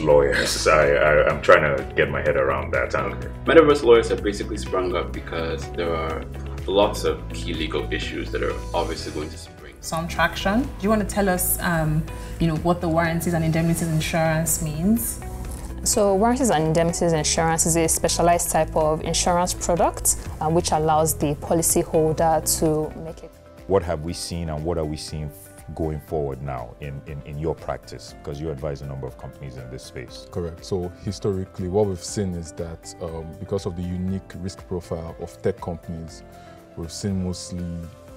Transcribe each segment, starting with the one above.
lawyers. I, I am trying to get my head around that. Okay. Metaverse lawyers have basically sprung up because there are lots of key legal issues that are obviously going to spring some traction. Do you want to tell us, um, you know, what the warranties and indemnities insurance means? So warranties and indemnities insurance is a specialized type of insurance product uh, which allows the policyholder to make it. What have we seen and what are we seeing going forward now in, in, in your practice? Because you advise a number of companies in this space. Correct. So historically, what we've seen is that um, because of the unique risk profile of tech companies, we've seen mostly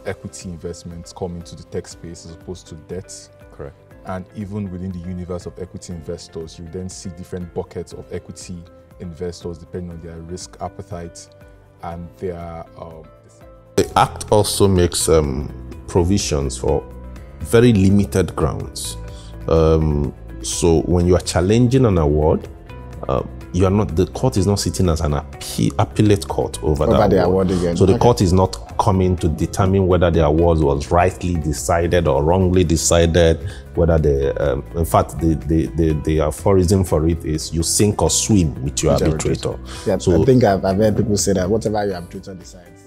equity investments come into the tech space as opposed to debt. Correct. And even within the universe of equity investors, you then see different buckets of equity investors depending on their risk appetite and their. Um, the Act also makes um, provisions for very limited grounds. Um, so when you are challenging an award, uh, you are not the court is not sitting as an appeal, appellate court over, over the award. award again. So the okay. court is not coming to determine whether the award was rightly decided or wrongly decided. Whether the um, in fact the, the the the aphorism for it is you sink or swim with your arbitrator. Yeah, so, I think I've, I've heard people say that whatever your arbitrator decides